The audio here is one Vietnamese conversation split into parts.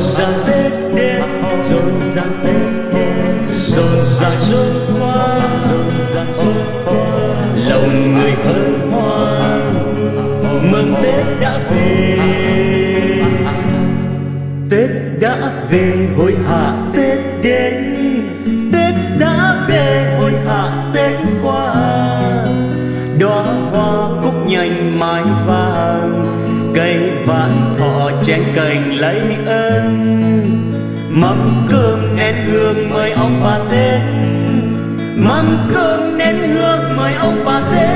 ràng Tết đến rộn ràng Tết đến rộn ràng xuân hoa rộn ràng xuân hoa lòng người hân hoan, mừng Tết đã về. Tết đã về, hối hả chén cành lấy ơn. Mắm cơm nén hương mời ông bà tết mắm cơm nén hương mời ông bà tết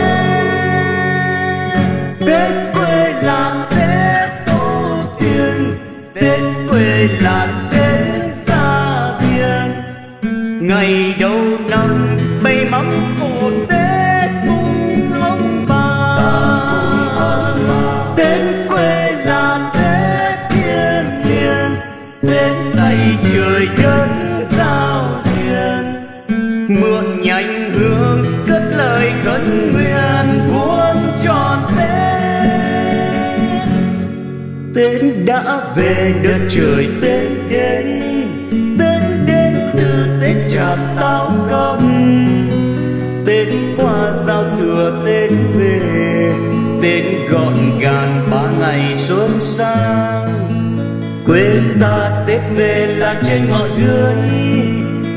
tết quê là tết tổ tiên. Tết quê là tết gia thiên ngày đầu năm bay mắm tết đã về đất trời tết đến. Tết đến từ tết trà tao công tết qua giao thừa tết về. Tết gọn gàng ba ngày xuân sang. Quê ta tết về là trên ngọn dưới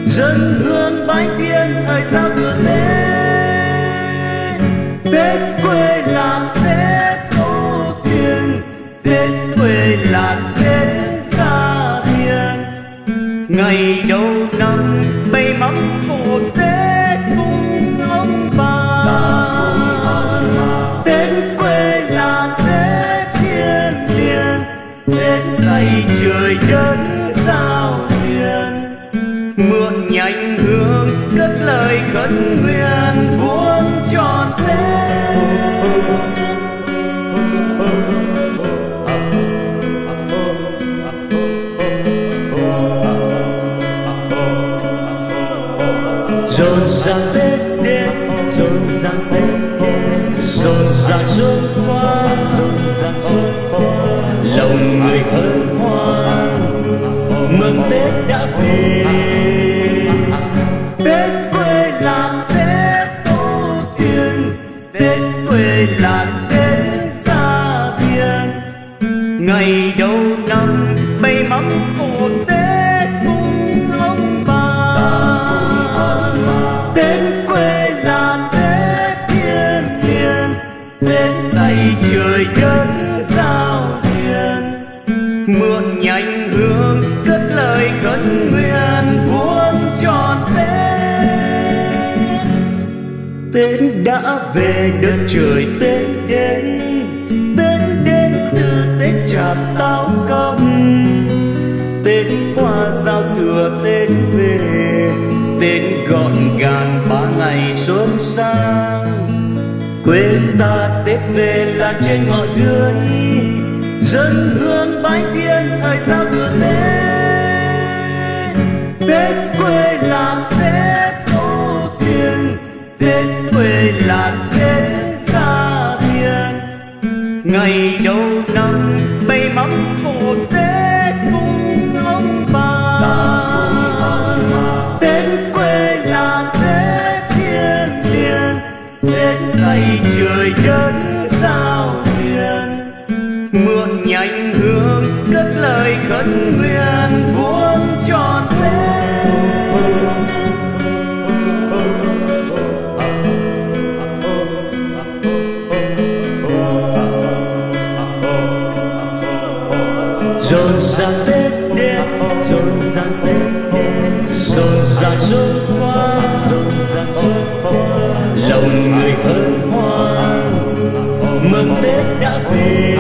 dân hương bái tiên ngày đầu năm bay mắm cổ tết cùng ông bà tết quê là tết thiên liêng, tết say trời đất giao duyên mượn nhành hương cất lời khấn nguyện vua. Ràng tết đến rộn ràng tết đến rộn ràng xuân qua rộn ràng xuân qua lòng người hân hoan, mừng tết đã về. Tết quê là tết tổ tiên tết quê là tết gia thiên ngày đầu năm, bay mắm cùng tết đã về đất trời tết đến tết đến từ tết trà tao công tết qua giao thừa tết về. Tết gọn gàng ba ngày xuân sang. Quê ta tết về là trên ngọn dưới. Dân hương bái tiên thời giao thừa tết tết quê là ngày đầu năm, bay mắm cổ tết cùng ông bà. Tết quê là tết thiên liêng, tết say trời đất giao duyên. Mượn nhành hương cất lời khấn nguyện của rộn ràng tết đến rộn ràng tết đến rộn ràng xuân qua rộn ràng xuân qua lòng người hân hoan, mừng tết đã về.